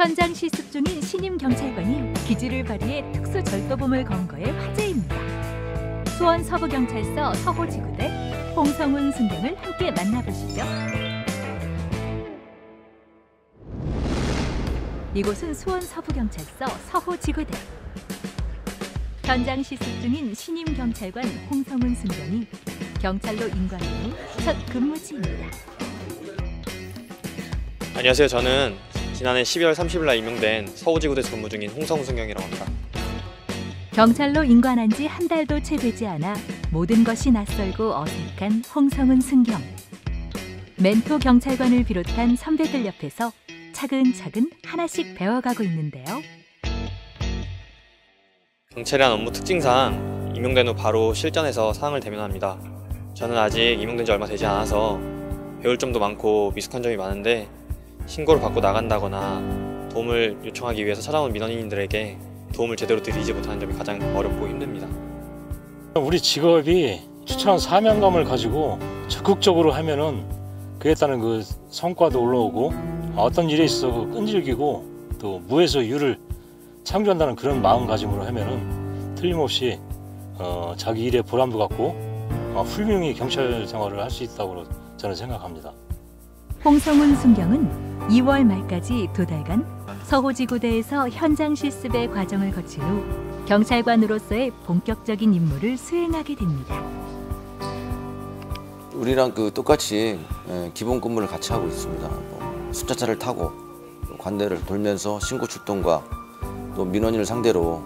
현장 실습 중인 신임 경찰관이 기지를 발휘해 특수 절도범을 검거해 화제입니다. 수원 서부경찰서 서호지구대 홍성훈 순경을 함께 만나보시죠. 이곳은 수원 서부경찰서 서호지구대. 현장 실습 중인 신임 경찰관 홍성훈 순경이 경찰로 임관한 후첫 근무지입니다. 안녕하세요. 저는 지난해 12월 30일 날 임명된 서울지구대에서 근무 중인 홍성순경이라고 합니다. 경찰로 임관한 지 한 달도 채 되지 않아 모든 것이 낯설고 어색한 홍성은 승경. 멘토 경찰관을 비롯한 선배들 옆에서 차근차근 하나씩 배워가고 있는데요. 경찰이란 업무 특징상 임명된 후 바로 실전에서 상황을 대면합니다. 저는 아직 임명된 지 얼마 되지 않아서 배울 점도 많고 미숙한 점이 많은데 신고를 받고 나간다거나 도움을 요청하기 위해서 찾아온 민원인들에게 도움을 제대로 드리지 못하는 점이 가장 어렵고 힘듭니다. 우리 직업이 추천한 사명감을 가지고 적극적으로 하면은 그에 따른 그 성과도 올라오고 어떤 일에 있어서 끈질기고 또 무에서 유를 창조한다는 그런 마음가짐으로 하면은 틀림없이 어, 자기 일에 보람도 갖고 어, 훌륭히 경찰 생활을 할 수 있다고 저는 생각합니다. 홍성훈 순경은 2월 말까지 두 달간 서호지구대에서 현장 실습의 과정을 거친 후 경찰관으로서의 본격적인 임무를 수행하게 됩니다. 우리랑 그 똑같이 예, 기본 근무를 같이 하고 있습니다. 뭐 숫자차를 타고 관대를 돌면서 신고 출동과 또 민원인을 상대로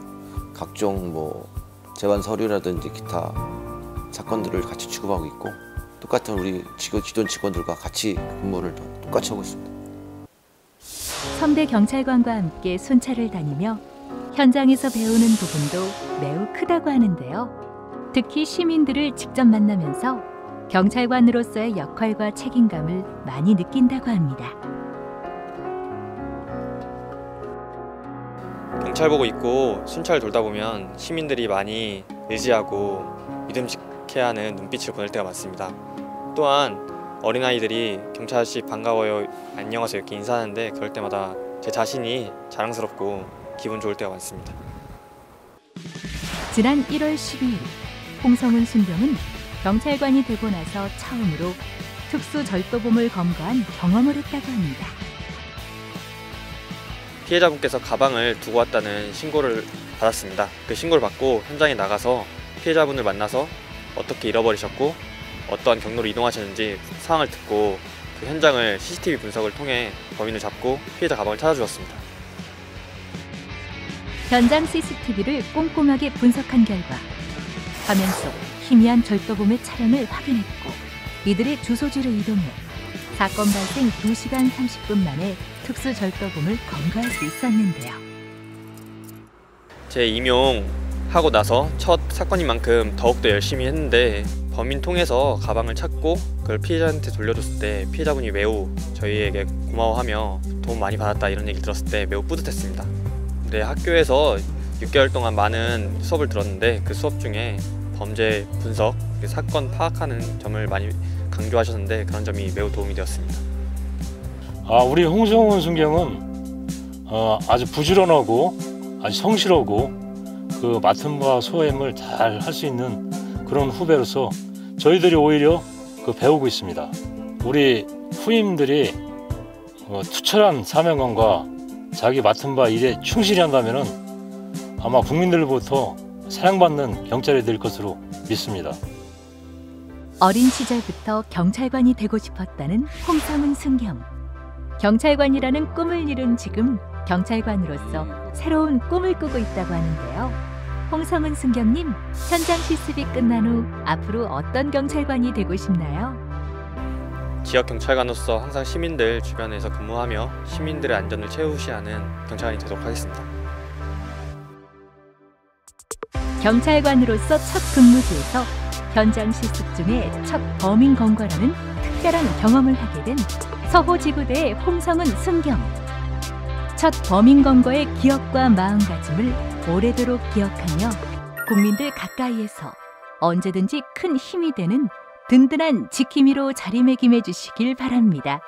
각종 뭐 재반 서류라든지 기타 사건들을 같이 취급하고 있고 똑같은 우리 직원, 기존 직원들과 같이 근무를 똑같이 하고 있습니다. 선배 경찰관과 함께 순찰을 다니며 현장에서 배우는 부분도 매우 크다고 하는데요. 특히 시민들을 직접 만나면서 경찰관으로서의 역할과 책임감을 많이 느낀다고 합니다. 경찰복을 입고 순찰 돌다 보면 시민들이 많이 의지하고 믿음직해야 하는 눈빛을 보낼 때가 많습니다. 또한 어린아이들이 경찰 아저씨 반가워요 안녕하세요 이렇게 인사하는데 그럴 때마다 제 자신이 자랑스럽고 기분 좋을 때가 많습니다. 지난 1월 12일 홍성훈 순경은 경찰관이 되고 나서 처음으로 특수 절도범을 검거한 경험을 했다고 합니다. 피해자분께서 가방을 두고 왔다는 신고를 받았습니다. 그 신고를 받고 현장에 나가서 피해자분을 만나서 어떻게 잃어버리셨고 어떠한 경로로 이동하셨는지 상황을 듣고 그 현장을 CCTV 분석을 통해 범인을 잡고 피해자 가방을 찾아주었습니다. 현장 CCTV를 꼼꼼하게 분석한 결과 화면 속 희미한 절도범의 차량을 확인했고 이들의 주소지로 이동해 사건 발생 2시간 30분 만에 특수 절도범을 검거할 수 있었는데요. 제 임용하고 나서 첫 사건인 만큼 더욱더 열심히 했는데 범인 통해서 가방을 찾고 그걸 피해자한테 돌려줬을 때 피해자분이 매우 저희에게 고마워하며 도움 많이 받았다 이런 얘기를 들었을 때 매우 뿌듯했습니다. 근데 학교에서 6개월 동안 많은 수업을 들었는데 그 수업 중에 범죄 분석, 사건 파악하는 점을 많이 강조하셨는데 그런 점이 매우 도움이 되었습니다. 아, 우리 홍성훈 순경은 어, 아주 부지런하고 아주 성실하고 그 맡은 바 소임을 잘 할 수 있는 그런 후배로서 저희들이 오히려 그 배우고 있습니다. 우리 후임들이 어, 투철한 사명감과 자기 맡은 바 일에 충실히 한다면 아마 국민들로부터 사랑받는 경찰이 될 것으로 믿습니다. 어린 시절부터 경찰관이 되고 싶었다는 홍성은 승경. 경찰관이라는 꿈을 이룬 지금 경찰관으로서 새로운 꿈을 꾸고 있다고 하는데요. 홍성은 승경님, 현장 실습이 끝난 후 앞으로 어떤 경찰관이 되고 싶나요? 지역 경찰관으로서 항상 시민들 주변에서 근무하며 시민들의 안전을 최우시하는 경찰관이 되도록 하겠습니다. 경찰관으로서 첫 근무지에서 현장 실습 중에 첫 범인 검거라는 특별한 경험을 하게 된 서호지구대의 홍성은 승경. 첫 범인 검거의 기억과 마음가짐을 오래도록 기억하며 국민들 가까이에서 언제든지 큰 힘이 되는 든든한 지킴이로 자리매김해 주시길 바랍니다.